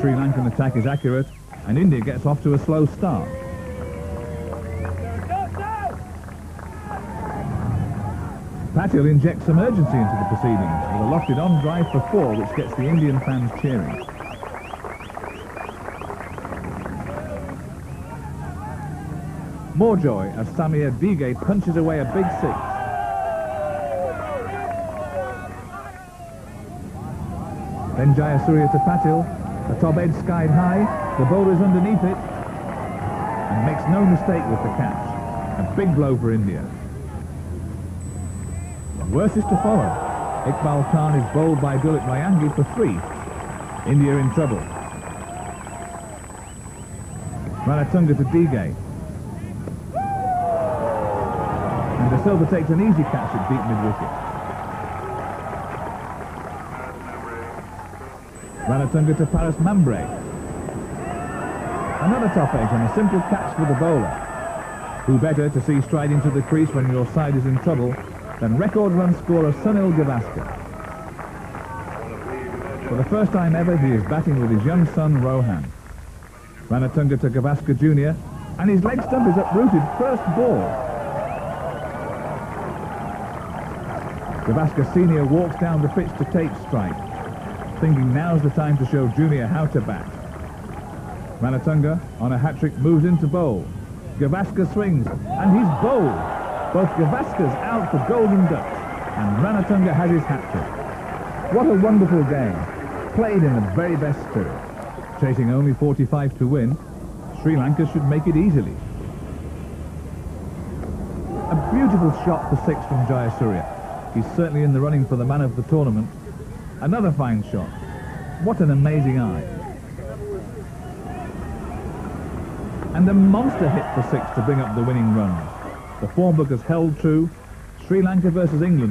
Sri Lankan attack is accurate, and India gets off to a slow start. Patil injects some urgency into the proceedings with a lofted on drive for four which gets the Indian fans cheering. More joy as Sameer Dighe punches away a big six. Then Jayasuriya to Patil. The top edge skied high. The bowler is underneath it. And makes no mistake with the catch. A big blow for India. Worse is to follow. Iqbal Khan is bowled by Dulip Liyanage for three. India in trouble. Ranatunga to Dighe. And De Silva takes an easy catch at deep mid-wicket. Ranatunga to Paras Mhambrey. Another top edge and a simple catch for the bowler. Who better to see striding to the crease when your side is in trouble than record run scorer Sunil Gavaskar. For the first time ever, he is batting with his young son Rohan. Ranatunga to Gavaskar Jr. and his leg stump is uprooted first ball. Gavaskar Sr. walks down the pitch to take strike, thinking now's the time to show Junior how to bat. Ranatunga, on a hat-trick, moves into bowl. Gavaskar swings, and he's bowled. Both Gavaskar's out for golden ducks, and Ranatunga has his hat-trick. What a wonderful game, played in the very best spirit. Chasing only 45 to win, Sri Lanka should make it easily. A beautiful shot for six from Jayasuriya. He's certainly in the running for the man of the tournament. Another fine shot. What an amazing eye. And a monster hit for six to bring up the winning run. The form book has held true. Sri Lanka versus England.